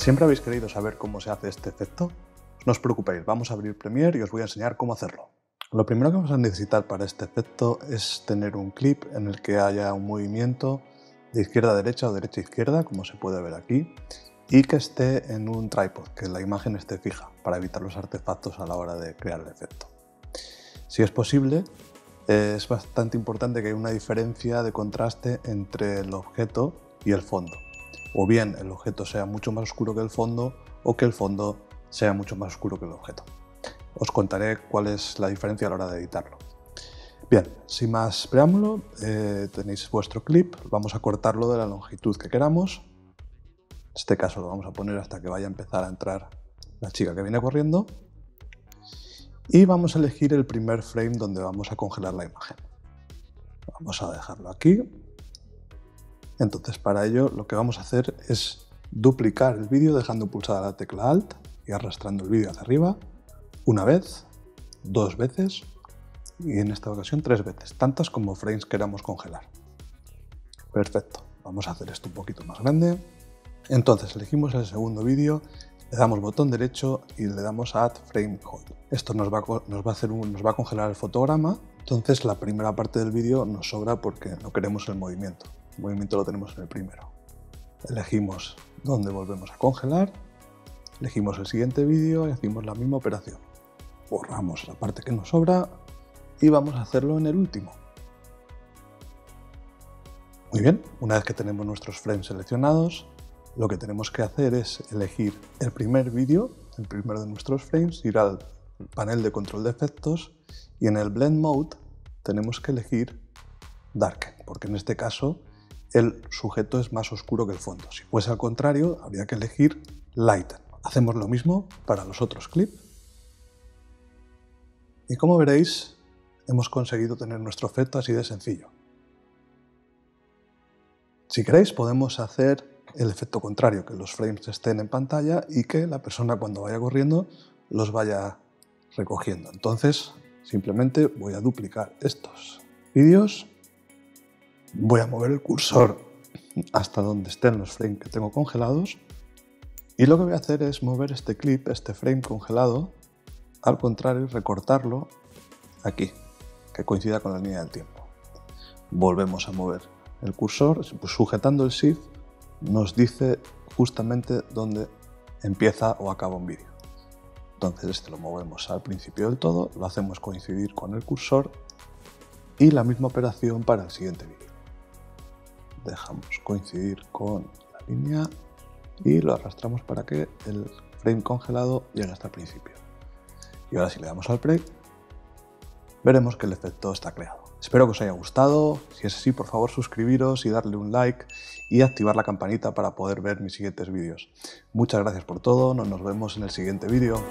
¿Siempre habéis querido saber cómo se hace este efecto? No os preocupéis, vamos a abrir Premiere y os voy a enseñar cómo hacerlo. Lo primero que vamos a necesitar para este efecto es tener un clip en el que haya un movimiento de izquierda a derecha o derecha a izquierda, como se puede ver aquí, y que esté en un tripod, que la imagen esté fija, para evitar los artefactos a la hora de crear el efecto. Si es posible, es bastante importante que haya una diferencia de contraste entre el objeto y el fondo o bien el objeto sea mucho más oscuro que el fondo o que el fondo sea mucho más oscuro que el objeto. Os contaré cuál es la diferencia a la hora de editarlo. Bien, sin más preámbulo, eh, tenéis vuestro clip, vamos a cortarlo de la longitud que queramos. En este caso lo vamos a poner hasta que vaya a empezar a entrar la chica que viene corriendo. Y vamos a elegir el primer frame donde vamos a congelar la imagen. Vamos a dejarlo aquí entonces para ello lo que vamos a hacer es duplicar el vídeo dejando pulsada la tecla Alt y arrastrando el vídeo hacia arriba una vez, dos veces y en esta ocasión tres veces, tantas como frames queramos congelar. Perfecto, vamos a hacer esto un poquito más grande. Entonces elegimos el segundo vídeo, le damos botón derecho y le damos a Add Frame Hold. Esto nos va, a nos va a congelar el fotograma, entonces la primera parte del vídeo nos sobra porque no queremos el movimiento. El movimiento lo tenemos en el primero. Elegimos dónde volvemos a congelar, elegimos el siguiente vídeo y hacemos la misma operación. Borramos la parte que nos sobra y vamos a hacerlo en el último. Muy bien, una vez que tenemos nuestros frames seleccionados, lo que tenemos que hacer es elegir el primer vídeo, el primero de nuestros frames, ir al panel de control de efectos y en el Blend Mode tenemos que elegir Darken, porque en este caso el sujeto es más oscuro que el fondo. Si fuese al contrario, habría que elegir Lighten. Hacemos lo mismo para los otros clips. Y como veréis, hemos conseguido tener nuestro efecto así de sencillo. Si queréis, podemos hacer el efecto contrario, que los frames estén en pantalla y que la persona cuando vaya corriendo los vaya recogiendo. Entonces, simplemente voy a duplicar estos vídeos Voy a mover el cursor hasta donde estén los frames que tengo congelados y lo que voy a hacer es mover este clip, este frame congelado, al contrario, recortarlo aquí, que coincida con la línea del tiempo. Volvemos a mover el cursor, pues sujetando el Shift nos dice justamente dónde empieza o acaba un vídeo. Entonces este lo movemos al principio del todo, lo hacemos coincidir con el cursor y la misma operación para el siguiente vídeo dejamos coincidir con la línea y lo arrastramos para que el frame congelado llegue hasta el principio. Y ahora si le damos al play, veremos que el efecto está creado. Espero que os haya gustado, si es así por favor suscribiros y darle un like y activar la campanita para poder ver mis siguientes vídeos. Muchas gracias por todo, nos vemos en el siguiente vídeo.